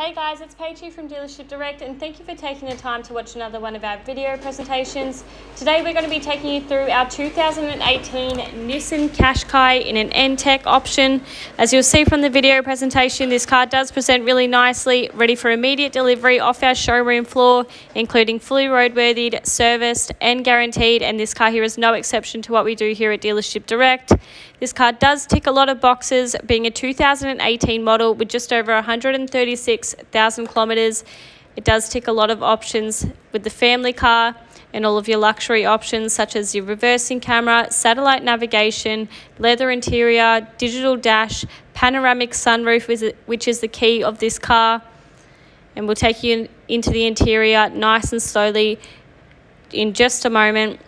Hey guys, it's Paige from Dealership Direct and thank you for taking the time to watch another one of our video presentations. Today we're going to be taking you through our 2018 Nissan Qashqai in an N-TEC option. As you'll see from the video presentation, this car does present really nicely, ready for immediate delivery off our showroom floor, including fully roadworthy, serviced and guaranteed and this car here is no exception to what we do here at Dealership Direct. This car does tick a lot of boxes, being a 2018 model with just over 136,000 kilometres. It does tick a lot of options with the family car and all of your luxury options such as your reversing camera, satellite navigation, leather interior, digital dash, panoramic sunroof, which is the key of this car. And we'll take you into the interior nice and slowly in just a moment.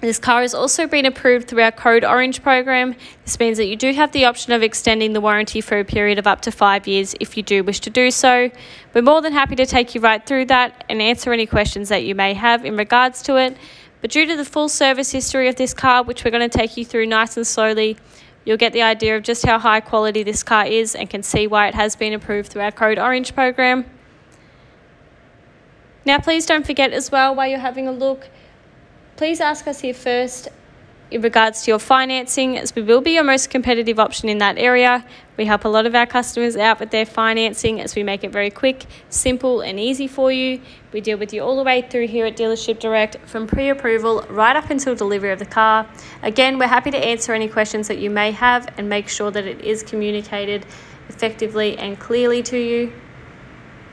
This car has also been approved through our Code Orange program. This means that you do have the option of extending the warranty for a period of up to five years if you do wish to do so. We're more than happy to take you right through that and answer any questions that you may have in regards to it. But due to the full service history of this car, which we're going to take you through nice and slowly, you'll get the idea of just how high quality this car is and can see why it has been approved through our Code Orange program. Now, please don't forget as well, while you're having a look, please ask us here first in regards to your financing as we will be your most competitive option in that area. We help a lot of our customers out with their financing as we make it very quick, simple and easy for you. We deal with you all the way through here at Dealership Direct from pre-approval right up until delivery of the car. Again, we're happy to answer any questions that you may have and make sure that it is communicated effectively and clearly to you.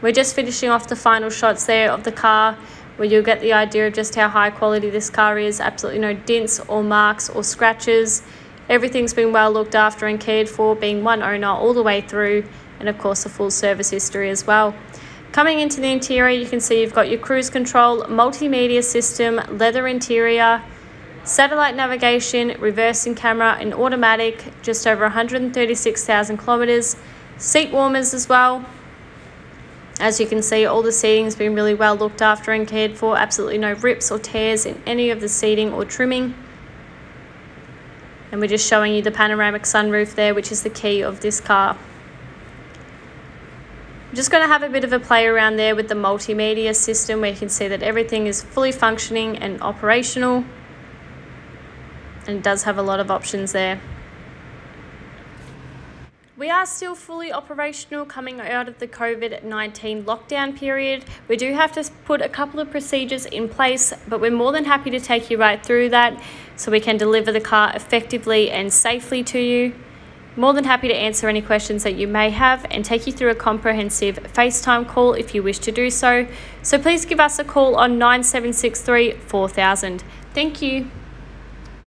We're just finishing off the final shots there of the car where you'll get the idea of just how high quality this car is. Absolutely no dents or marks or scratches. Everything's been well looked after and cared for, being one owner all the way through, and of course a full service history as well. Coming into the interior, you can see you've got your cruise control, multimedia system, leather interior, satellite navigation, reversing camera, and automatic, just over 136,000 kilometers. Seat warmers as well, as you can see, all the seating's been really well looked after and cared for. Absolutely no rips or tears in any of the seating or trimming. And we're just showing you the panoramic sunroof there, which is the key of this car. I'm just going to have a bit of a play around there with the multimedia system where you can see that everything is fully functioning and operational. And it does have a lot of options there. We are still fully operational coming out of the COVID 19 lockdown period. We do have to put a couple of procedures in place, but we're more than happy to take you right through that so we can deliver the car effectively and safely to you. More than happy to answer any questions that you may have and take you through a comprehensive FaceTime call if you wish to do so. So please give us a call on 9763 4000. Thank you.